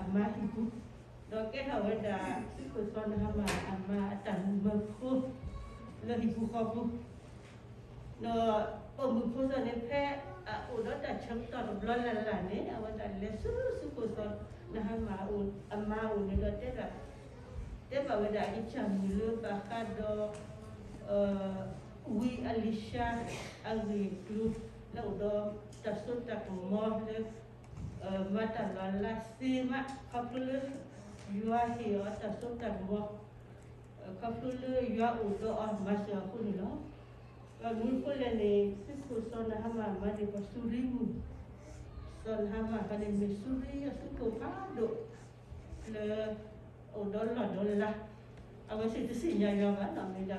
amma hibu doke hawa da kuson hama amma tan mako lo hibu kobu no pembu kuson ne pe udah tak cemtor belon lala ne awak tak lesu su kuson nah hama un amma un ne doke lah Tepa wada icha mulu pakado wi alisha agri group la udo tasota kumor les what I want to see my couple you are here at the sometime work. A couple you are also on my cell phone, you know. But we put in a simple son of Le, oh, don't la, don't la. I was in the senior young man, I mean, I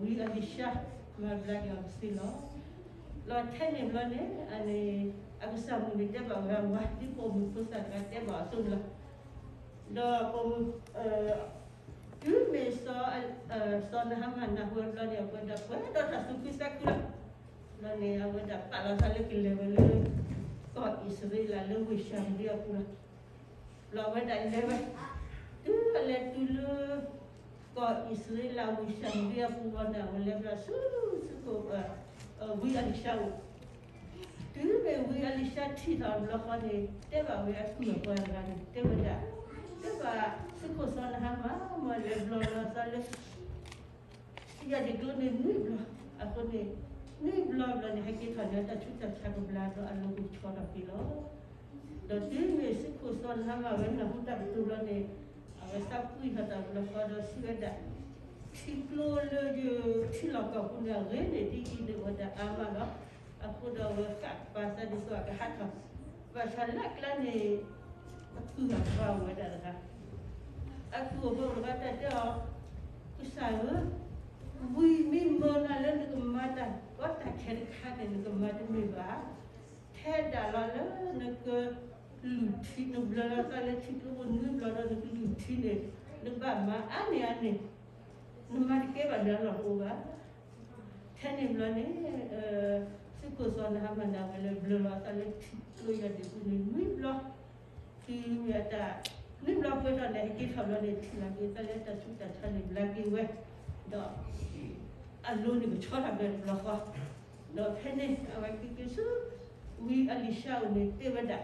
we are the shaft my blood you have seen all. Lord, tell him, Lord, and I was some of the devil, and what the poor people said that they were so Lord, Lord, you may saw a son of Haman, the whole blood you have went up. Well, not as to be sacred. Lord, I went up, I was a little level. God is real, I dia with Lalu Lord, when I never do, I let tu love ko isri la wi shang dia pu wa na wa le bla su su ko wi ali sha u tu be wi ali sha ti da lo ko ni te ba wi a ku ko ga ni te ba da te ba su ko so na ha ma ma le blo la sa le ya de glo ni blo a ko ni ni blo blo ni ha ki tha ne ta chu ta cha ko bla do a cho da pi lo dan dia ni si kusuan hama wen na huta betul lah ni. Awak sapui kata belah pada si ada. Ciklo le je cilaka pun dah rene di ini ada amal lah. Aku dah wakat pasal di suat ke hati. Pasal nak lah ni. Aku nak bawa ada lah. Aku baru kata dia. Kusaya. Wui mimba na le ni kematan. Kau tak kira kata ni kematan mimba. Tiada lah ke luthi nobulala kalathixo bonimlala luthile nokubamba ane ane nomalike badala goba thane mlwane sikhoswana amanabele bulala kalathixo yadekune nimlwa kiyata nimlwa kwelona ikithablwane thina ketaleta tutathane mlakiwe do alone butshwara belulakwa do phene awakikesu wi alisha one tebada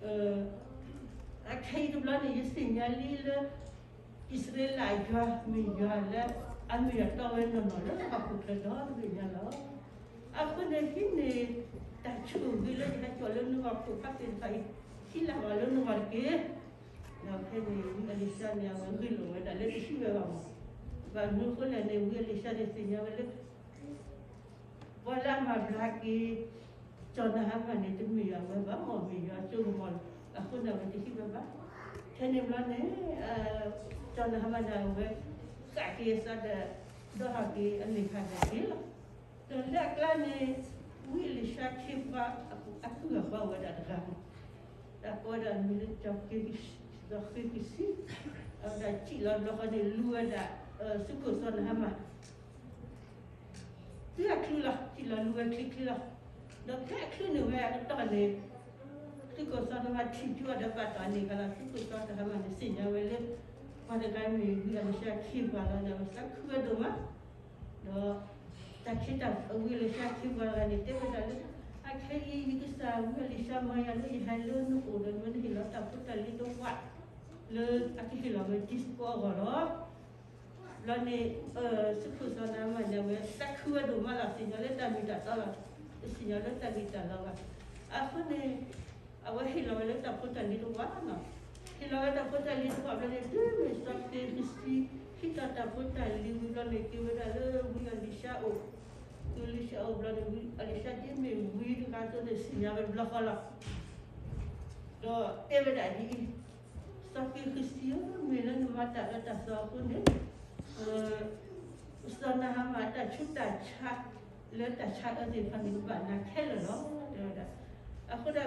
ba da akai tu belah ni sinyali le Israel aja menjual anu ya tahu yang mana lah aku kerja tu nyala aku ni kini tak cukup bila kita jual nu aku pakai kai sila walau nu marke nak kini Malaysia ni yang ambil lu ada le sih memang baru pun ada Malaysia ni sinyal le wala mablaki Chona hapa ni tu mi yang bapa mau mi yang tu mau thế nên là này cho baba kene blane ton hamada we ka ki sada do ha ki ani kha da ki la ton la klane wi le sha ki ba aku aku ga ba wa da ga da ko da mi le chok ki ki do ki ki si đã chi là do ha de lu da su ko son hama tu la ki la ki la lu ki ki la do ka ki ne wa da ne को सारा बात ठीक हुआ डब्बा ताने का लास्ट को तो तो हमारे से जावे ले माने का में बिना से खीब वाला जावे सब खुद दोमा दो ताकि ता अगले से खीब वाला ने ते बता ले आखे ये निकसा वाली सा माया ने हेलो नु ओदन मन हिला ता पुता ली तो वा ले आखे हिला में disco Garo แล้วในเอ่อสุขุสนามันยังไม่สักคือดูมาหลักสิญญาเลตามีแต่ตลอดสิญญาเลตามีแต่เราอะอะคนใน wi la le ki wa le wi ali sha o tu li sha o bla le wi ali sha ti me tu de sinya be blokala. Do eve da di. Tapi Kristian mina mata kata so pun ni. Eh ustana ha mata chuta cha le ta cha ade pani ba na kela no. Da. Aku dah pe eve tu kita kan ni stop. Nah mata chuta cha